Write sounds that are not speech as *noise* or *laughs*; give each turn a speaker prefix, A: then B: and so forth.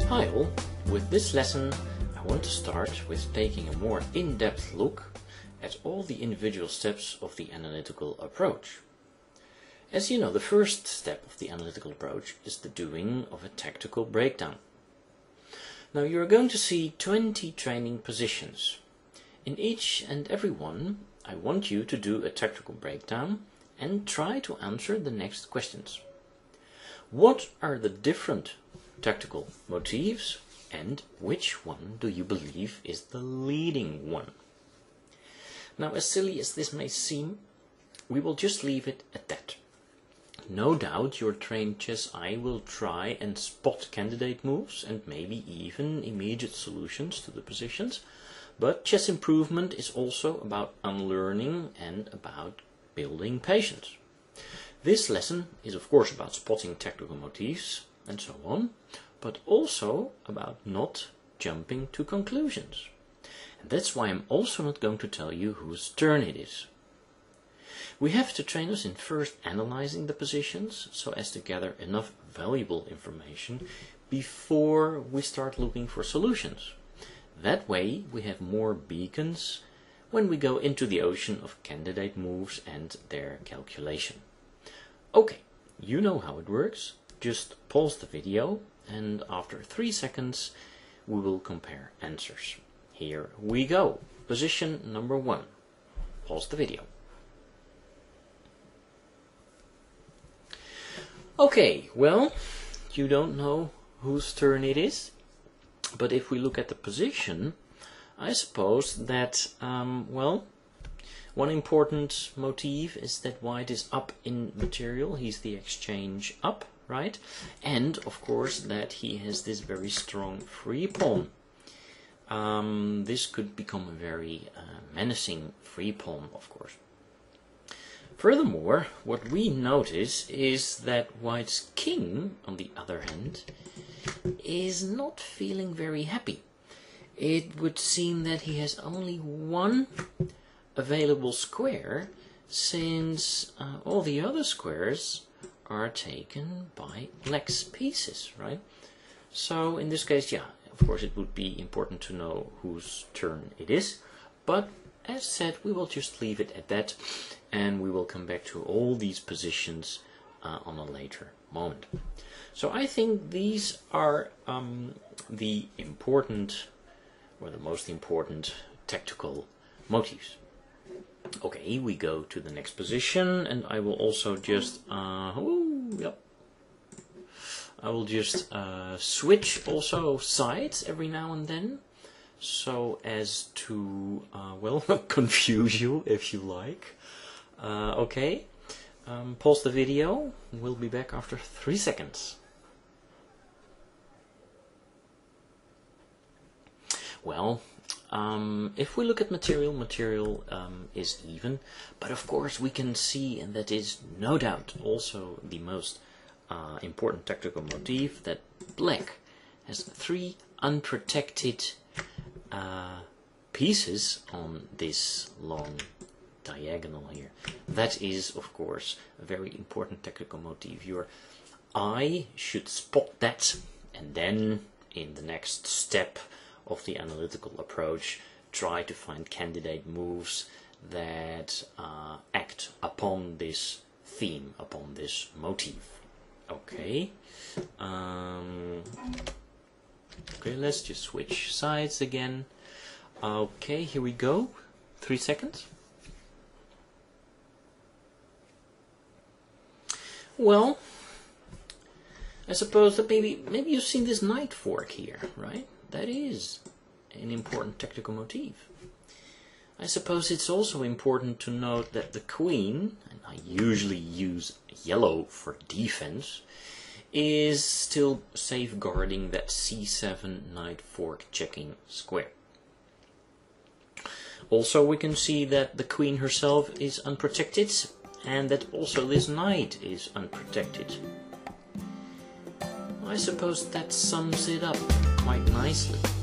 A: style, with this lesson I want to start with taking a more in-depth look at all the individual steps of the analytical approach. As you know, the first step of the analytical approach is the doing of a tactical breakdown. Now you are going to see 20 training positions. In each and every one, I want you to do a tactical breakdown and try to answer the next questions. What are the different tactical motifs and which one do you believe is the leading one? Now, as silly as this may seem, we will just leave it at that. No doubt your trained chess eye will try and spot candidate moves and maybe even immediate solutions to the positions, but chess improvement is also about unlearning and about building patience. This lesson is of course about spotting tactical motifs and so on, but also about not jumping to conclusions. And that's why I'm also not going to tell you whose turn it is. We have to train us in first analyzing the positions so as to gather enough valuable information before we start looking for solutions. That way we have more beacons when we go into the ocean of candidate moves and their calculation. Okay, you know how it works. Just pause the video and after three seconds we will compare answers. Here we go. Position number one. Pause the video. Okay, well, you don't know whose turn it is, but if we look at the position, I suppose that, um, well, one important motif is that white is up in material, he's the exchange up, right? And, of course, that he has this very strong free pawn um, this could become a very uh, menacing free pawn, of course. Furthermore, what we notice is that White's king, on the other hand, is not feeling very happy. It would seem that he has only one available square, since uh, all the other squares are taken by Black's pieces, right? So in this case, yeah, of course, it would be important to know whose turn it is, but as said, we will just leave it at that, and we will come back to all these positions uh, on a later moment. So I think these are um, the important, or the most important tactical motifs. Okay, we go to the next position, and I will also just, uh, yep, I will just uh, switch also sides every now and then so as to, uh, *laughs* well, confuse you if you like. Uh, okay, um, pause the video. We'll be back after three seconds. Well, um, if we look at material, material um, is even, but of course we can see, and that is no doubt also the most uh, important tactical motif that black has three unprotected uh, pieces on this long diagonal here. That is, of course, a very important tactical motif. Your eye should spot that and then in the next step of the analytical approach try to find candidate moves that uh, act upon this theme, upon this motif. Okay. Um, okay, let's just switch sides again. Okay, here we go. Three seconds. Well, I suppose that maybe maybe you've seen this knight fork here, right? That is an important tactical motif. I suppose it's also important to note that the queen, and I usually use yellow for defense, is still safeguarding that c7 knight fork checking square. Also we can see that the queen herself is unprotected and that also this knight is unprotected. I suppose that sums it up quite nicely.